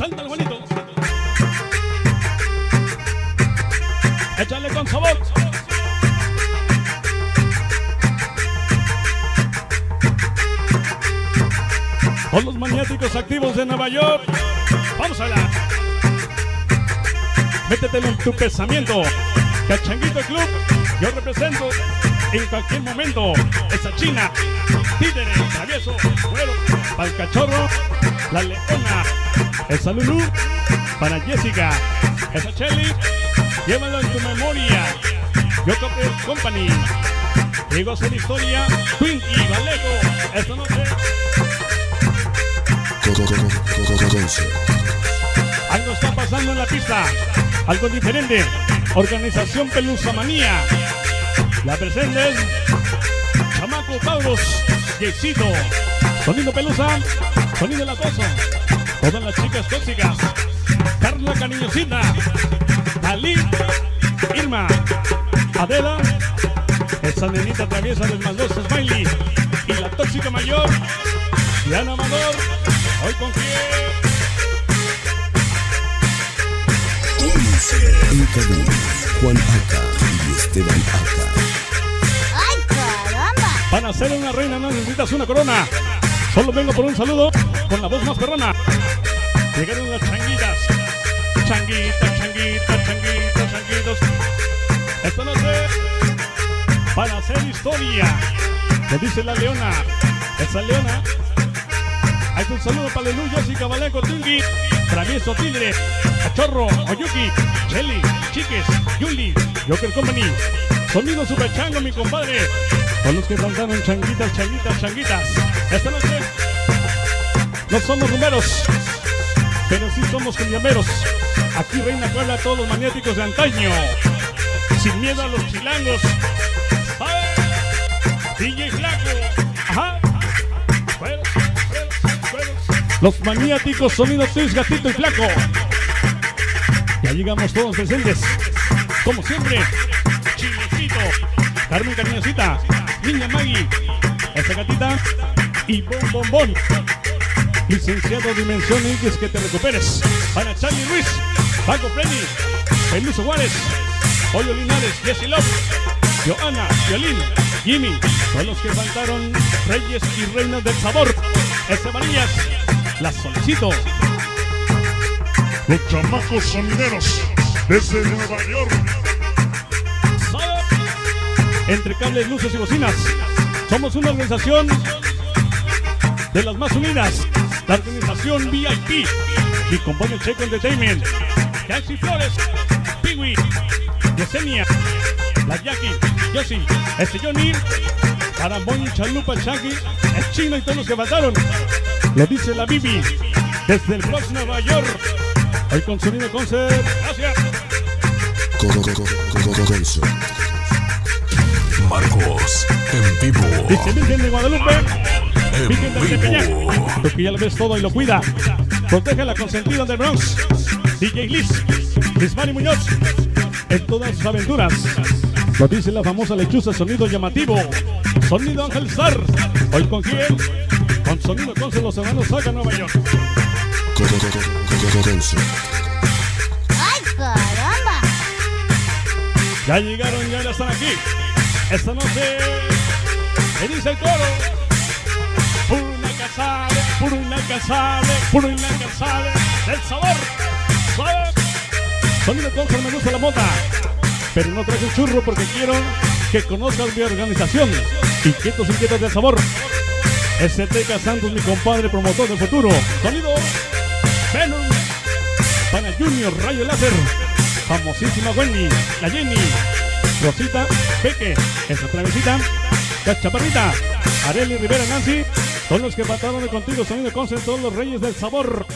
Salta el bonito. Échale con sabor. Con los maniáticos activos de Nueva York. Vamos a la. Métetelo en tu pensamiento. Cachanguito Club, yo represento en cualquier momento esa china, títere, travieso, güero, para el cachorro, la leona, esa Lulu, para Jessica, esa Chelly, llévalo en tu memoria. Yo Company, Diego hacer historia, Twinkie, Vallejo, esta noche. Algo está pasando en la pista, algo diferente. Organización Pelusa Manía. La presentes Chamaco Paulos, Yesito, Sonido Pelusa, Sonido Latoso, todas las chicas tóxicas, Carla Cariñosita, Ali, Irma, Adela, esa nenita traviesa del maldoso Smiley y la tóxica mayor, Diana Amador, hoy con quién. Juan y Esteban. Para ser una reina no necesitas una corona. Solo vengo por un saludo con la voz más perrona. Llegaron las changuitas. Changuitas, changuitas, changuitas, changuitos. Esta noche, para hacer historia, le dice la leona. Esa leona. Hay un saludo para Lelu, Jessica, Valeco, Tungi, Travieso, Tigre, Cachorro, Oyuki, Shelly, Chiques, Yuli, Joker Company. Sonido Super Chango, mi compadre. Con los que cantaron changuitas, changuitas, changuitas. Esta noche no somos rumberos, pero sí somos cumbiameros. Aquí reina Puebla todos los maniáticos de antaño. Sin miedo a los chilangos. DJ Flaco. Ajá. Los maniáticos sonidos Twins, Gatito y Flaco. Ya llegamos todos presentes. Como siempre, Chilecito, Carmen Cariñosita, Niña Maggie, esta gatita y Bon Bon Bon. Licenciado Dimensión X, que te recuperes. Para Charlie Ruiz, Paco Freddy, Peluso Juárez, Pollo Linares, Jessy Love, Joana, Violín, Jimmy, todos los que faltaron, Reyes y Reinas del Sabor. Estebanillas, las solicito. Los chamacos sonideros desde Nueva York. Entre cables, luces y bocinas. Somos una organización de las más unidas. La organización VIP. Y compone Checo Entertainment. Yancy Flores. Piwi. Yesenia. La Jackie. Yossi. Este Johnny. Para Boy, Chalupa, Chucky. El chino y todos los que faltaron. Lo dice la Bibi. Desde el Bronx, Nueva York. Hoy con sonido concert. Gracias. Marcos, en vivo. Dice Virgen de Guadalupe. Virgen de En vivo. Tú que ya lo ves todo y lo cuida. Protege la consentida del Bronx. DJ Liz. Mari Muñoz. En todas sus aventuras. Lo dice la famosa lechuza, sonido llamativo. Sonido Ángel Star. Hoy con quién? Con sonido con los hermanos Saga Nueva York. ¡Ay, caramba! Ya llegaron, ya están aquí. Esta noche, me dice el coro. Por una casale, por una casale, por una casale del sabor. ¿Sabe? Sonido Concert me gusta la mota. Pero no traje el churro porque quiero que conozcan mi organización. Inquietos, inquietos del sabor. STK Santos, mi compadre promotor del futuro. Sonido Venom. Pana Junior, Rayo Láser. Famosísima Wendy, la Jenny. Rosita, Peque, esa travesita, la Chaparrita, Areli Rivera Nancy, todos los que mataron de contigo, sonido concert, todos los reyes del sabor.